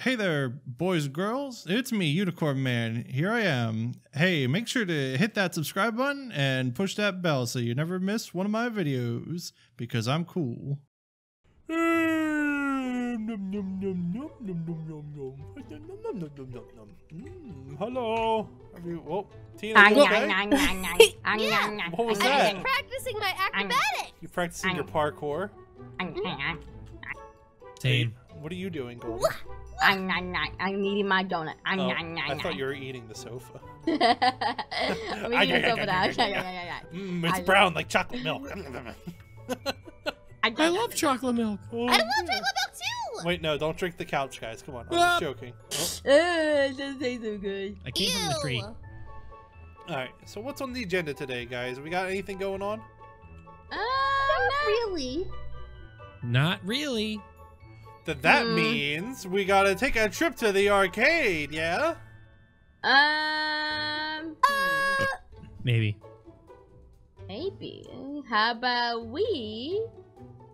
Hey there, boys and girls. It's me, Unicorn Man. Here I am. Hey, make sure to hit that subscribe button and push that bell so you never miss one of my videos because I'm cool. Mm, hello. Are Tina, you okay? Yeah. What was that? I'm practicing my acrobatic. You practicing your parkour? Same. What are you doing, Goldy? Ang, ang, ang, I'm eating my donut. Ang, Oh, ang, ang, I thought ang. you were eating the sofa. I'm eating this over now. Mm, it's I- brown like chocolate milk. I love chocolate milk. Oh. I love chocolate milk too. Wait, no, don't drink the couch, guys. Come on, I'm Ah. just joking. Oh. Uh, it doesn't taste so good. I came from the tree. All right, so what's on the agenda today, guys? We got anything going on? Uh, Not really. Not really. Then that Hmm. means we gotta take a trip to the arcade, yeah? Um, Uh, Maybe. maybe. How about we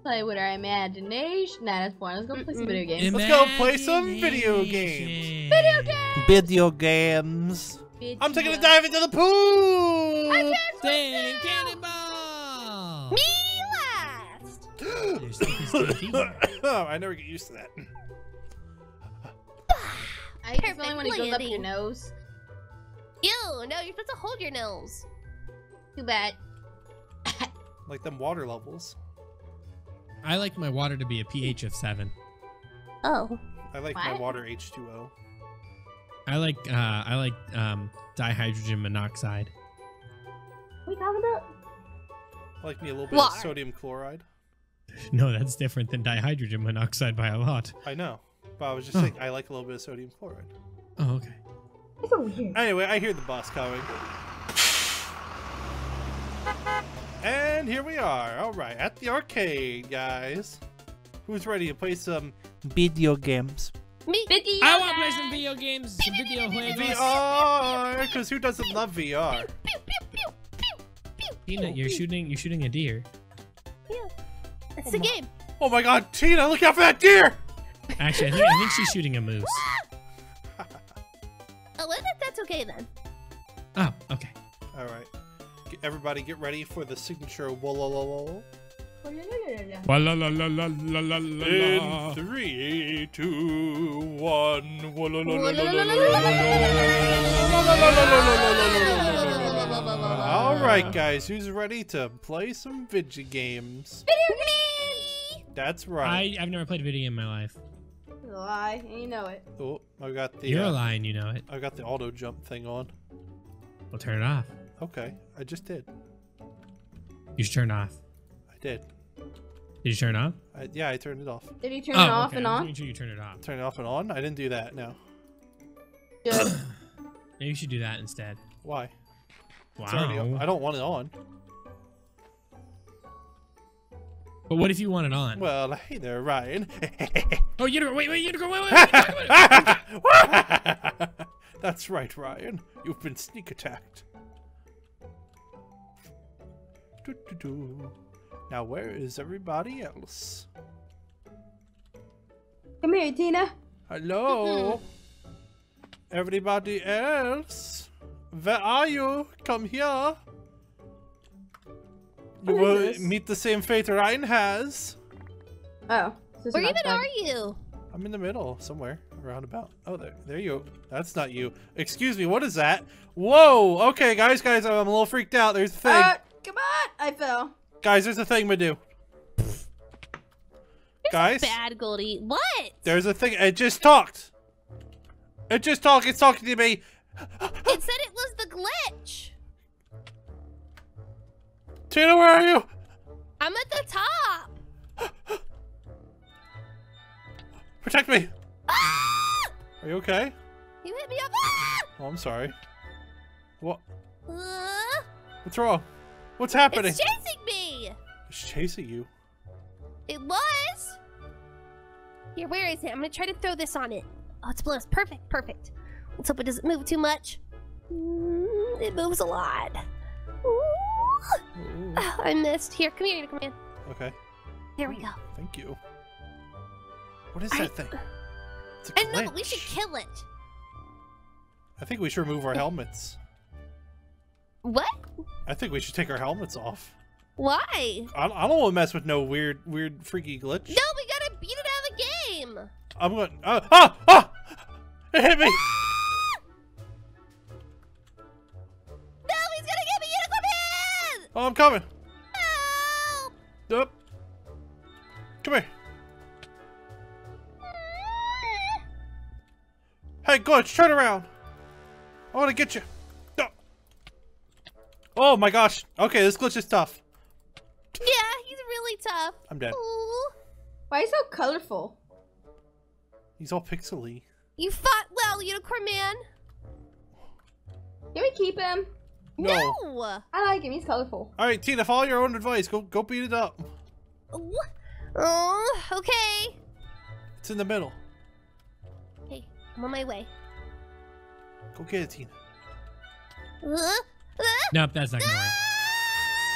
play with our imagination? Nah, that's boring. Let's go play some video games. Let's go play some video games. Video games. Video games. I'm taking a Video- dive into the pool. Stand cannonball! me last. You're stinky, stinky. oh, I never get used to that. I hate this feeling when it Perfect goes up your nose. Ew. No, you're supposed to hold your nose. Too bad. Like them water levels. I like my water to be a pH of seven. Oh. I like my water H2O. I like uh I like um dihydrogen monoxide. What are you talking about? I like me a little bit Water. of sodium chloride. No, that's different than dihydrogen monoxide by a lot. I know. But I was just Oh. saying I like a little bit of sodium chloride. Oh, okay. It's over here. Anyway, I hear the bus coming. And here we are. All right, at the arcade, guys. Who's ready to play some video games? Me. Video I want to play some video games, some video games. VR, because who doesn't love VR? Pew, pew, pew, pew, pew, Tina, you're shooting you're shooting a deer. Pew. It's the oh game. Oh my God, Tina, look out for that deer! Actually, I think I think she's shooting a moose. Oh, well, that, that's okay then. Oh, okay. All right, Get- everybody, get ready for the signature. Whoa, whoa, whoa, whoa. Wa la la la la la la la In three, two, one. All right, guys, who's ready to play some video games? Me. That's right. I I've never played a video game in my life. Lie, and you know it. Oh, I got the You're uh, lying, you know it. I got the auto jump thing on. Well, turn it off. Okay, I just did. You should turn it off. I did. Did you turn it off? I, yeah, I turned it off. Did you turn oh, it off okay. and I'm on? making sure you turn it off. Turn it off and on. I didn't do that. No. Good. Maybe you should do that instead. Why? Wow. It's already on. I don't want it on. But what if you want it on? Well, hey there, Ryan. Oh, you wait, wait, you wait, wait, wait, wait, wait. That's right, Ryan. You've been sneak attacked. Now, where is everybody else? Come here, Tina. Hello? Mm-hmm. everybody else? Where are you? Come here. You What is will meet the same fate Ryan has. Oh. Where even fun. are you? I'm in the middle, somewhere, around about. Oh, there, there you. That's not you. Excuse me. What is that? Whoa. Okay, guys, guys, I'm a little freaked out. There's a thing. Uh, come on! I fell. guys, there's a thing to do. Guys, Bad Goldy. What? there's a thing. It just talked. It just talked. It's talking to me. It said it was the glitch. Tina, where are you? I'm at the top. Protect me. Ah! Are you okay? You hit me up. Ah! Oh, I'm sorry. What? Uh, What's wrong? What's happening? it's chasing me. It's chasing you. It was. Here, where is it? I'm gonna try to throw this on it. Oh, it's blows. Perfect, perfect. Let's hope it doesn't move too much. Mm, it moves a lot. Ooh. Ah, I missed. Here, come here, come in. Okay. There we go. Thank you. What is I- that thing? It's a I know, but we should kill it. I think we should remove our helmets. What? I think we should take our helmets off. Why? I, I don't want to mess with no weird, weird, freaky glitch. No, we gotta beat it out of the game. I'm going. Uh, ah! Ah! It hit me! coming. No! Up. Come here. Hey, Glitch, turn around. I want to get you. No. Oh my gosh. Okay, this glitch is tough. Yeah, he's really tough. I'm dead. Ooh. Why are you so colorful? He's all pixely. You fought well, Unicorn Man. Can we keep him? No. No. I like him. He's colorful. All right, Tina, follow your own advice. Go, go beat it up. Ooh. Oh, okay. It's in the middle. Hey, I'm on my way. Go get it, Tina. Uh, uh, Nope, that's not gonna work.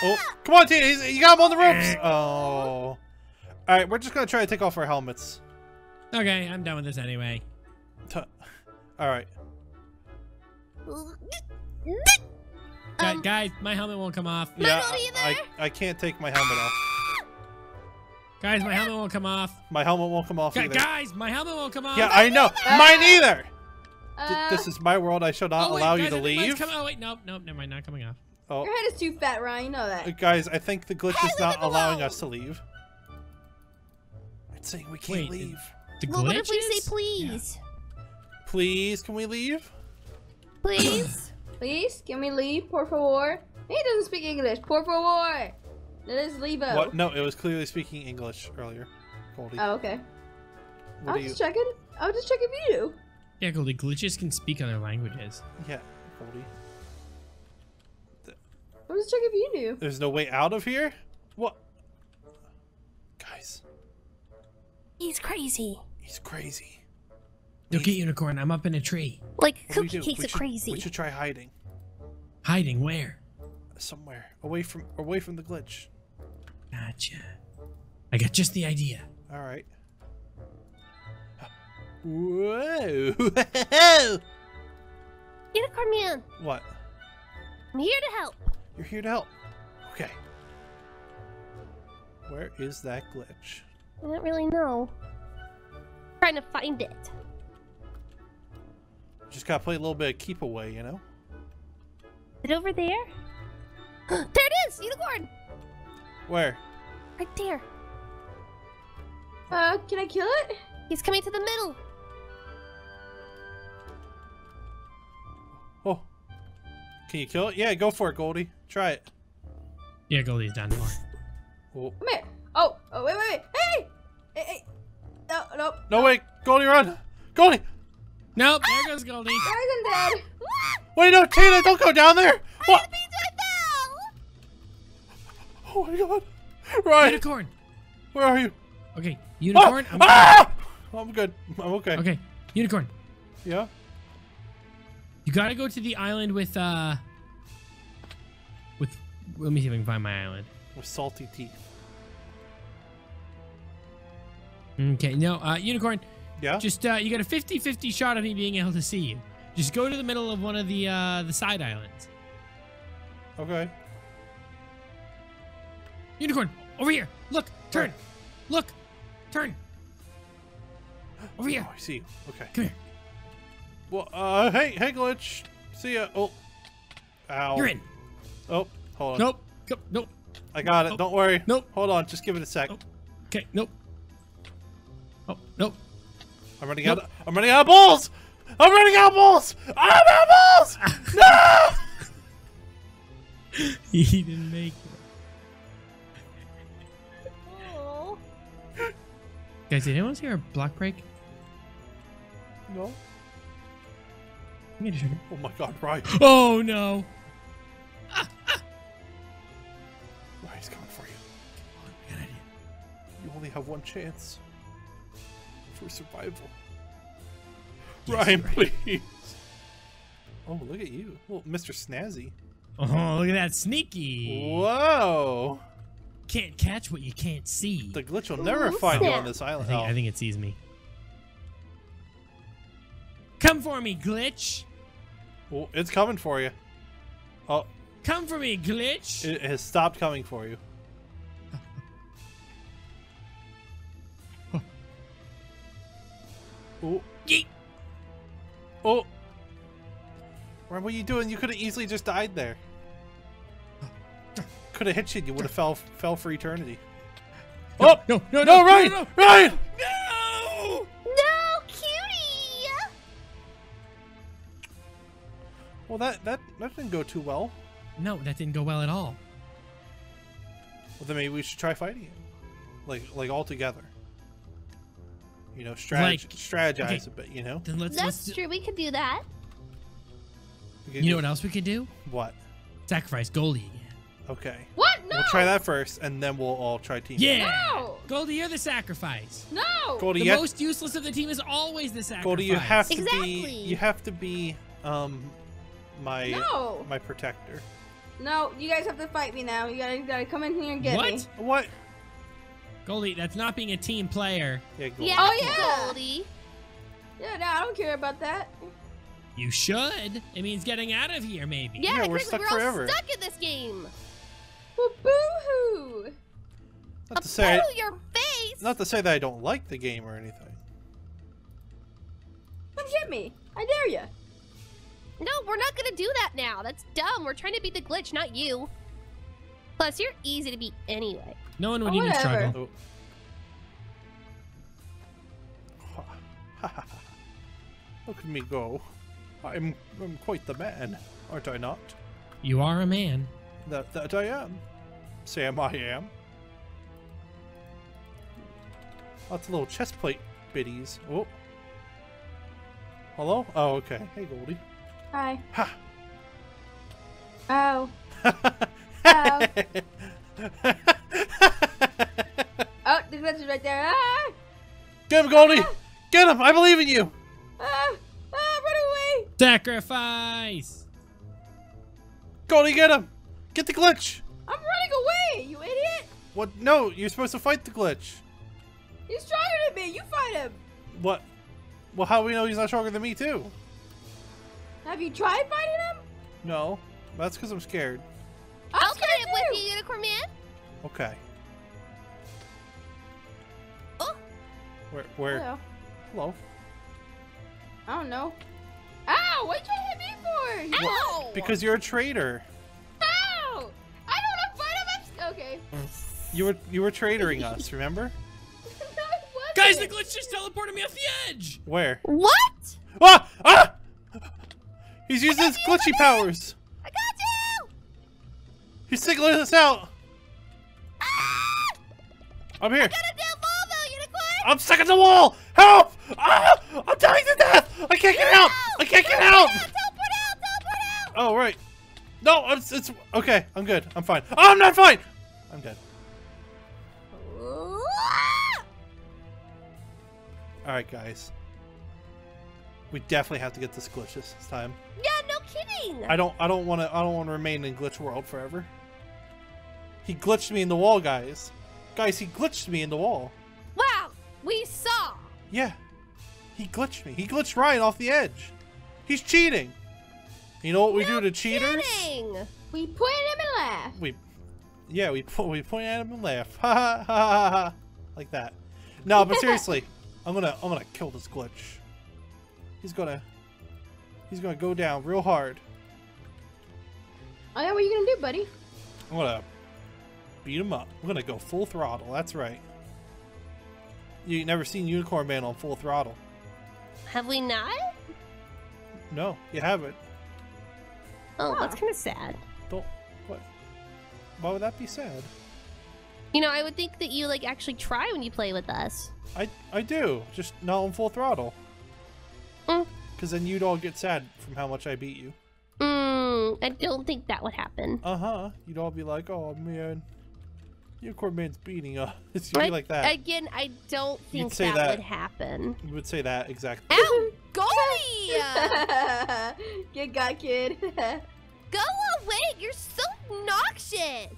Oh, come on, Tina. He's, you got him on the ropes. Oh. All right, we're just gonna try to take off our helmets. Okay, I'm done with this anyway. All right. Uh, Gu- Um, guys, my helmet won't come off. Mine Yeah, won't I, either. I, I can't take my helmet off. Guys, my helmet won't come off. My helmet won't come off Gu- either. guys, my helmet won't come off. Yeah, I know. Mine either. Th- Uh, this is my world. I shall not oh, wait, allow guys, you to I think mine's leave. Coming. Oh wait, nope, nope, never mind, not coming off. Oh, your head is too fat, Ryan. You know uh, that. guys, I think the glitch Hey, is not allowing us to leave. It's saying we can't Wait, leave. The glitch well, what if we say please? Please, can we leave? Please? Please, can we leave, por favor? He doesn't speak English. Por favor. Let us leave. him. What? No, it was clearly speaking English earlier. Goldy, Oh, okay. what I are was you? just checking. I was just checking if you do. Yeah, Goldy, glitches can speak other languages. Yeah, Goldy. I was just checking if you knew. There's no way out of here. What? Guys, He's crazy. he's crazy. Look at unicorn. I'm up in a tree, Like What cookie do? cakes we are should, crazy. We should try hiding hiding where? somewhere away from away from the glitch. Gotcha. I got just the idea. All right. Whoa! Unicorn Man, what? I'm here to help. You're here to help. Okay. Where is that glitch? I don't really know. I'm trying to find it. Just gotta play a little bit of keep away, you know? Is it over there? there it is! Unicorn! Where? Right there. Uh, can I kill it? He's coming to the middle. Oh. Can you kill it? Yeah, go for it, Goldy. Try it. Yeah, Goldy's down for. Oh. Come here. Oh, oh, wait, wait, wait. Hey! Hey, hey. No, no. No, wait. Goldy, run. Goldy! Nope, there goes Goldy. Guys, I'm dead. Wait, no, Tina, don't go down there! What? Beats I fell! Oh my god. Ryan, Unicorn. where are you? Okay, unicorn. Ah! I'm Ah! I'm good. I'm okay. Okay, unicorn. Yeah? You gotta go to the island with uh. With. Let me see if I can find my island. With salty teeth. Okay, no, uh, unicorn. Yeah? Just uh, you got a 50-50 shot of me being able to see you. Just go to the middle of one of the uh the side islands. Okay. Unicorn, over here. Look, turn. Look, turn. Over here. Oh, I see you. Okay. Come here. Well, uh, hey, hey, glitch. See ya. Oh. Ow. You're in. Oh, hold on. Nope. Go, nope. I got it. Nope. Don't worry. Nope. Hold on. Just give it a sec. Nope. Okay. Nope. Oh, nope. I'm running Nope. out. Of, I'm running out of balls. I'm running out of balls. I'm out of balls. no. he didn't make it. Oh. Guys, did anyone see our block break? No. Let me just- Oh my God, right. Oh no. Ryan's coming for you. Good idea. You only have one chance for survival. Yes, Ryan, right. please. Oh, look at you, well, Mr. Snazzy. Oh, look at that sneaky. Whoa. Can't catch what you can't see. The glitch will never Ooh, find you on snap. this I island. think, Oh. I think it sees me. Come for me, glitch. Oh, it's coming for you. Oh, Come for me, glitch. it has stopped coming for you. Oh, Yeet. oh. What were you doing? You could have easily just died there. Could have hit you. You would have fell fell for eternity. Oh No, no, no, no, no, Ryan! no, no. Ryan! No! No, cutie! Well, that that that didn't go too well. No, that didn't go well at all. Well, then maybe we should try fighting it, like like all together. You know, strateg- Like- strategize okay. a bit. You know, Then let's. let's That's do- true. We could do that. Could you do- know what else we could do? What? Sacrifice Goldy again. Okay. What? No. We'll try that first, and then we'll all try team. Yeah. No. Goldy, you're the sacrifice. No. Goldy, The you have, most useless of the team is always the sacrifice. Goldy, you have to Exactly. be. You have to be. Um, my No. my protector. No. You guys have to fight me now. You gotta, you gotta come in here and get What? me. What? Goldy, that's not being a team player. Yeah. Goldy. Yeah, Oh, yeah. Goldy. Yeah. No, I don't care about that. You should. It means getting out of here, maybe. Yeah, Yeah, we're stuck we're forever. all stuck in this game. Well, boo-hoo. Not to say. Apollo, your face. Not to say that I don't like the game or anything. Come hit me. I dare you. No, we're not gonna do that now. That's dumb. We're trying to beat the glitch, not you. Plus, you're easy to beat anyway. No one would Oh, even whatever. struggle. Oh. Look at me go. I'm I'm quite the man, aren't I not? You are a man. That that I am. Sam, I am. Lots of little chest plate biddies. Oh. Hello? Oh, okay. Hey, Goldy. Hi. Ha! Oh. Oh. Oh, the glitch is right there. Ah! Get him, Goldy! Get him! I believe in you! Ah! Ah! Run away! Sacrifice! Goldy, get him! Get the glitch! I'm running away, you idiot! What? No, you're supposed to fight the glitch. He's stronger than me. You fight him. What? Well, how do we know he's not stronger than me, too? Have you tried fighting him? No. That's because I'm scared. I'm I'll try scared it with you, Unicorn Man. Okay. Oh. Where? Where? Hello. Hello. I don't know. Ow! What you hit me for? Ow! Because you're a traitor. Ow! I don't want to fight him. I'm okay. You were you were traitoring us, remember? no. Guys, the glitch just teleported me off the edge! Where? What? Ah! Ah! He's using his glitchy powers. I! He's singling us out. Ah! I'm here. Got a damn Volvo, Unicorn! I'm stuck in the wall. Help! Ah! I'm dying to death. I can't get out. I can't get out. Teleport out! Teleport out! Oh right. No, it's, it's okay. I'm good. I'm fine. Oh, I'm not fine. I'm dead. Ah! All right, guys. We definitely have to get this glitch this time. Yeah, no kidding! I don't. I don't want to. I don't want to remain in glitch world forever. He glitched me in the wall, guys. Guys, he glitched me in the wall. Wow, we saw! Yeah. He glitched me. He glitched Ryan off the edge. He's cheating. You know what we do to cheaters? Kidding! We point at him and laugh. We, yeah, we po- we point at him and laugh, ha ha ha ha ha, like that. No, but seriously, I'm gonna I'm gonna kill this glitch. He's gonna he's gonna go down real hard. Oh yeah, what are you gonna do, buddy? I'm gonna beat him up. We're gonna go full throttle. That's right. You ain't never seen Unicorn Man on full throttle? Have we not? No, you haven't. Oh, Huh. that's kind of sad. Don't. What? Why would that be sad? You know, I would think that you like actually try when you play with us. I I do, just not on full throttle. Mm. Because then you'd all get sad from how much I beat you. Mm, I don't think that would happen. Uh huh. You'd all be like, "Oh man, Unicorn Man's beating us." You'd be like that. Again, I don't You'd think say that, that. would happen. You would say that exactly. Ow! Goldy! Good guy, kid. Go away! You're so noxious!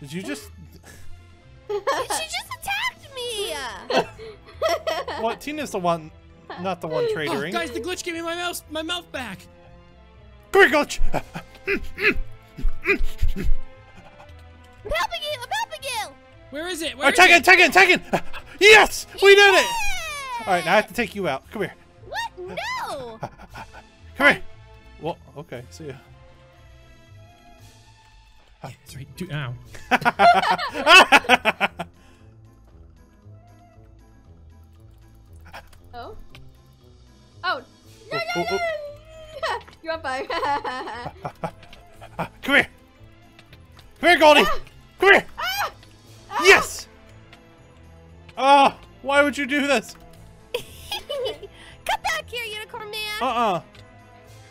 Did you just? she just attacked me! What? Tina's the one, not the one oh, traitoring. guys, the glitch gave me my mouse, my mouth back. Come here, Glitch. I'm helping you! I'm helping you! Where is it? All Where right, is take it? it, take it, take it. Yes, we did it. All right, now I have to take you out. Come here. What? No! Come here. Well, okay. See ya. Yeah, that's right. Dude, ow. Oh. Oh. No, Oh, no, oh, no, no. You're on fire. Ah, come here. Come here, Goldy. Ah. Come here. Ah. Yes. Oh, why would you do this? Come back here, unicorn man! Uh-uh.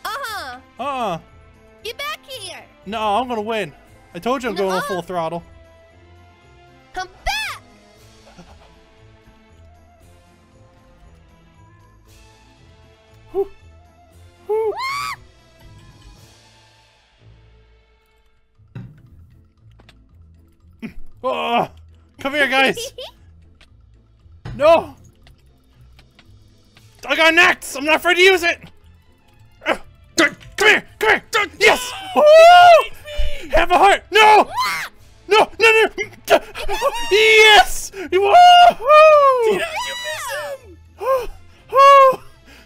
Uh-huh! Uh-uh. Get back here! No, I'm gonna win. I told you I'm going full throttle. Oh, come here, guys. No. I got an axe. I'm not afraid to use it. Uh, Come here. Come here. Yes. Woo! Have a heart. No. No. No. No. Yes. Woo! Tina, you miss him.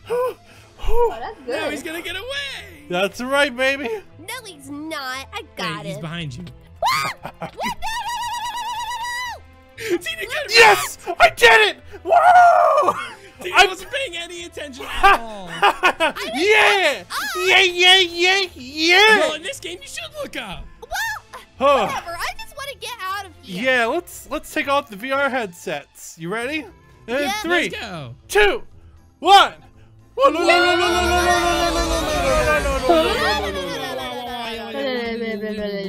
oh, that's good. Now he's gonna get away. That's right, baby. No, he's not. I got Hey, he's him. behind you. Yes, I did it. Woo! Tina I'm- wasn't paying any attention at all. yeah! Yeah, yeah, yeah, well, in this game, you should look up. Well, Huh. whatever. I just want to get out of here. Yeah, let's let's take off the VR headsets. You ready? And Yeah. three, Let's go. two, one.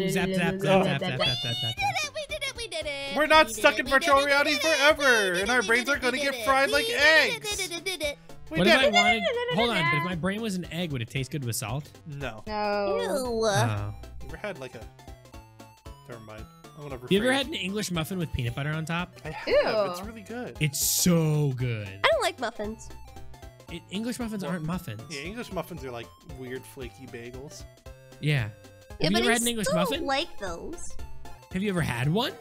Zap, zap, zap, zap, zap, zap, zap, zap, We're not stuck in virtual did it, we reality forever, and our brains are it, gonna get fried like eggs. did it, did it. We What did if I it. wanted? Hold on, but if my brain was an egg, would it taste good with salt? No. No. Ew. Oh. You ever had like a? Never mind. I'm gonna. You ever had an English muffin with peanut butter on top? I have. Ew. It's really good. It's so good. I don't like muffins. It, English muffins aren't muffins. Yeah, English muffins are like weird flaky bagels. Yeah. Yeah, Have but you ever I had an English still muffin? like those. Have you ever had one?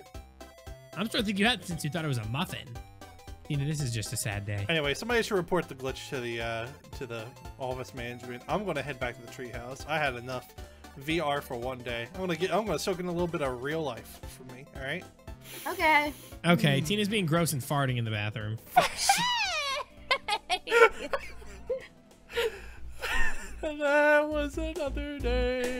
I'm starting to think you had since you thought it was a muffin. You know, this is just a sad day. Anyway, somebody should report the glitch to the uh, to the office management. I'm gonna head back to the treehouse. I had enough VR for one day. I'm gonna get. I'm gonna soak in a little bit of real life for me. All right. Okay. Okay, Tina's being gross and farting in the bathroom. that was another day.